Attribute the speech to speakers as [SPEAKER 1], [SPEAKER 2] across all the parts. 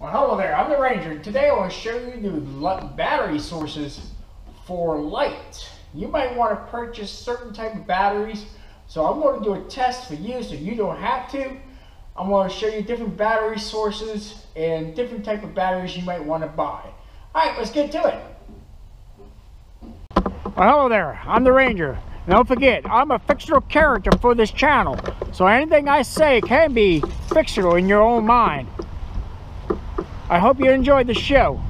[SPEAKER 1] Well, hello there. I'm the Ranger. Today I want to show you the battery sources for light. You might want to purchase certain type of batteries. So I'm going to do a test for you so you don't have to. I'm going to show you different battery sources and different type of batteries you might want to buy. All right, let's get to it. Well, hello there. I'm the Ranger. Don't forget, I'm a fictional character for this channel. So anything I say can be fictional in your own mind. I hope you enjoyed the show.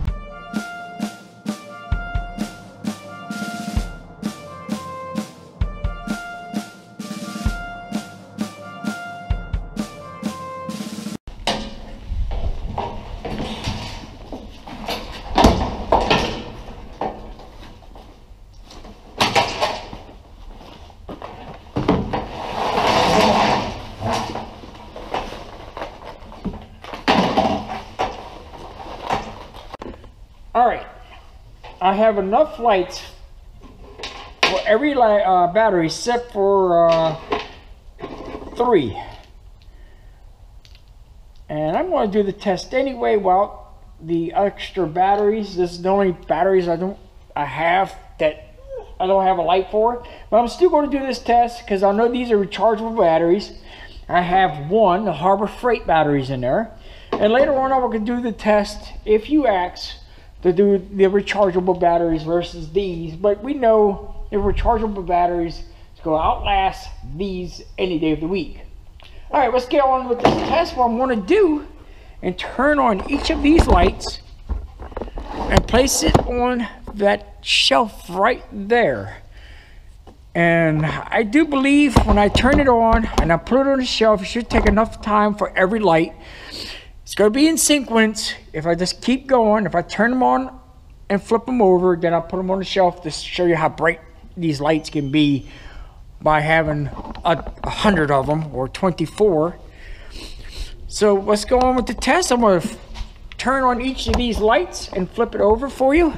[SPEAKER 1] All right, I have enough lights for every light, uh, battery except for uh, three. And I'm going to do the test anyway while the extra batteries, this is the only batteries I don't I have that I don't have a light for. But I'm still going to do this test because I know these are rechargeable batteries. I have one, the Harbor Freight batteries in there. And later on I will do the test if you ask to do the rechargeable batteries versus these. But we know the rechargeable batteries go outlast these any day of the week. All right, let's get on with this test. What I'm going to do and turn on each of these lights and place it on that shelf right there. And I do believe when I turn it on and I put it on the shelf, it should take enough time for every light it's going to be in sequence. If I just keep going, if I turn them on and flip them over, then I'll put them on the shelf to show you how bright these lights can be by having a, a hundred of them or 24. So let's go on with the test. I'm going to turn on each of these lights and flip it over for you.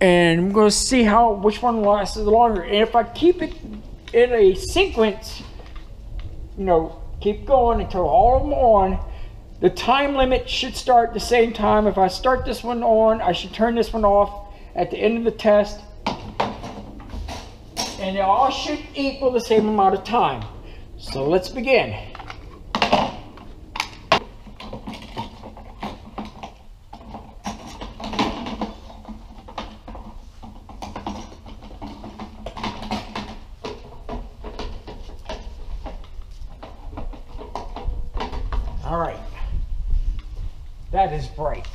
[SPEAKER 1] And I'm going to see how which one lasts longer. And if I keep it in a sequence, you know, keep going until all of them are on, the time limit should start the same time. If I start this one on, I should turn this one off at the end of the test. And they all should equal the same amount of time. So let's begin. All right. That is bright.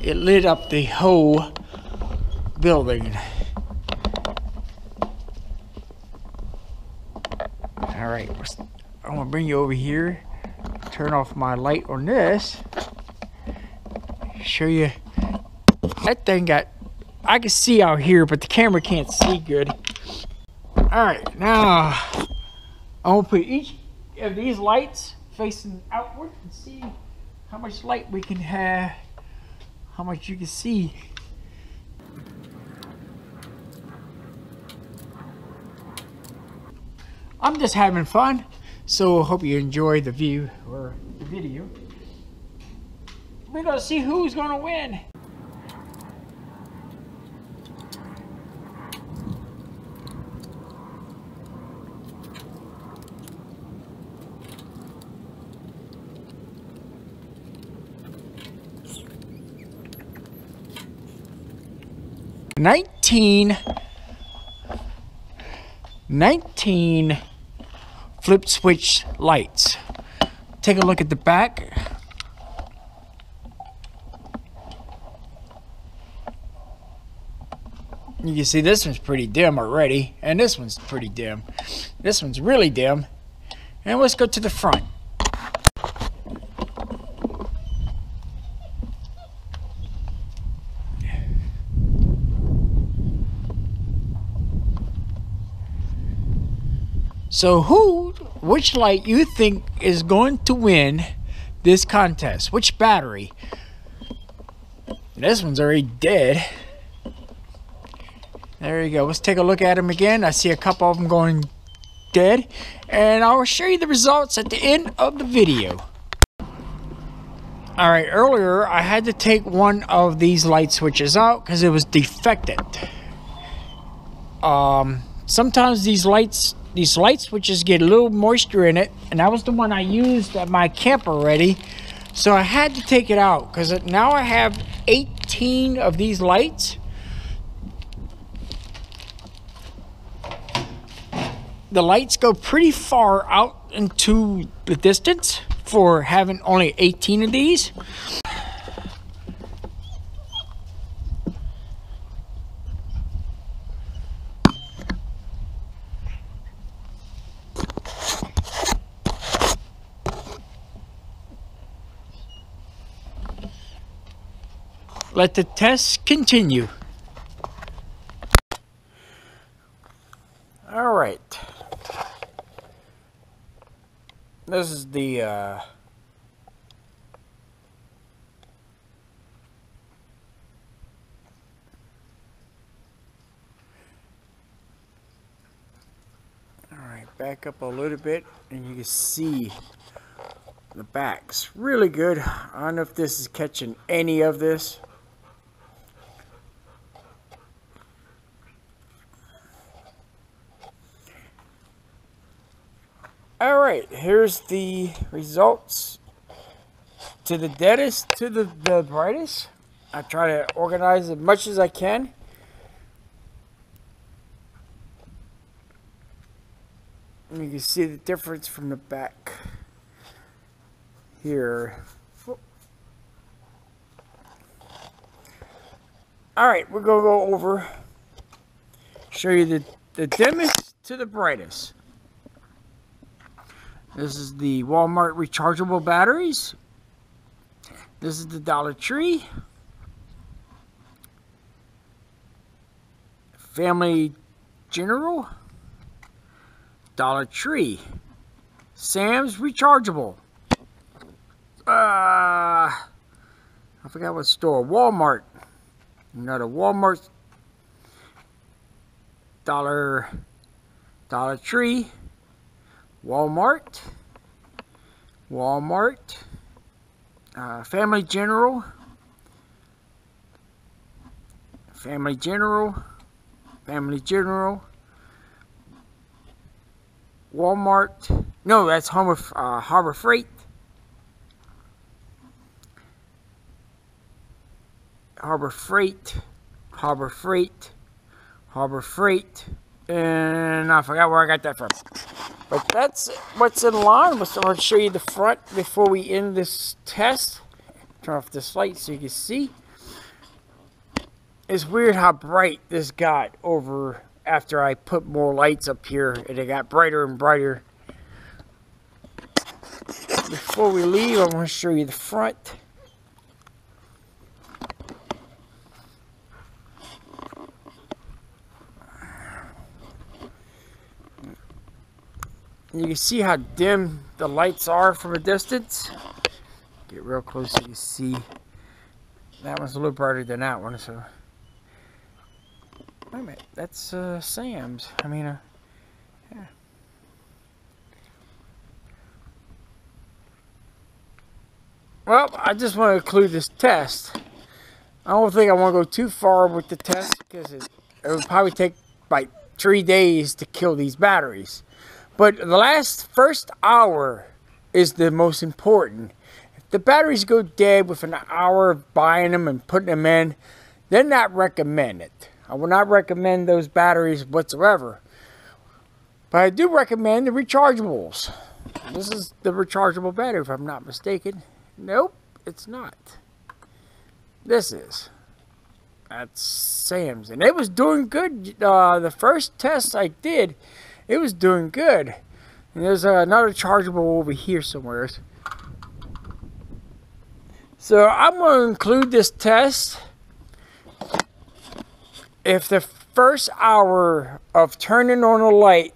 [SPEAKER 1] It lit up the whole building. All right, I'm gonna bring you over here, turn off my light on this, show you, that thing got, I can see out here, but the camera can't see good. All right, now, I'm gonna put each of these lights facing outward how much light we can have, how much you can see. I'm just having fun, so hope you enjoy the view or the video. We're gonna see who's gonna win. 19 19 flip switch lights. Take a look at the back. You can see this one's pretty dim already, and this one's pretty dim. This one's really dim. And let's go to the front. So who, which light you think is going to win this contest? Which battery? This one's already dead. There you go. Let's take a look at them again. I see a couple of them going dead. And I'll show you the results at the end of the video. All right, earlier I had to take one of these light switches out because it was defected. Um, sometimes these lights, these light switches get a little moisture in it, and that was the one I used at my camp already. So I had to take it out because now I have 18 of these lights. The lights go pretty far out into the distance for having only 18 of these. Let the test continue. All right. This is the uh, All right, back up a little bit and you can see the backs really good. I don't know if this is catching any of this. All right, here's the results to the deadest to the, the brightest. I try to organize as much as I can. And you can see the difference from the back here. All right, we're gonna go over, show you the, the dimmest to the brightest. This is the Walmart rechargeable batteries. This is the Dollar Tree. Family General. Dollar Tree. Sam's rechargeable. Uh, I forgot what store. Walmart. Another Walmart. Dollar Dollar Tree. Walmart, Walmart, uh, Family General, Family General, Family General, Walmart, no, that's Harbor, uh, Harbor Freight, Harbor Freight, Harbor Freight, Harbor Freight, and I forgot where I got that from. But that's what's in line. I'm going to show you the front before we end this test. Turn off this light so you can see. It's weird how bright this got over after I put more lights up here and it got brighter and brighter. Before we leave, I want to show you the front. You can see how dim the lights are from a distance. Get real close so you see. That one's a little brighter than that one, so. Wait a minute, that's uh, Sam's. I mean, uh, yeah. Well, I just want to include this test. I don't think I want to go too far with the test because it, it would probably take like three days to kill these batteries. But the last first hour is the most important. If the batteries go dead with an hour of buying them and putting them in, then not recommend it. I will not recommend those batteries whatsoever. But I do recommend the rechargeables. This is the rechargeable battery if I'm not mistaken. Nope, it's not. This is. That's Sam's. And it was doing good. Uh, the first test I did, it was doing good. And there's uh, another chargeable over here somewhere. So I'm going to include this test. If the first hour of turning on a light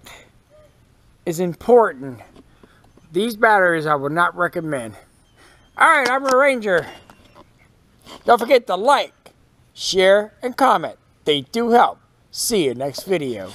[SPEAKER 1] is important, these batteries I would not recommend. Alright, I'm a ranger. Don't forget to like, share, and comment. They do help. See you next video.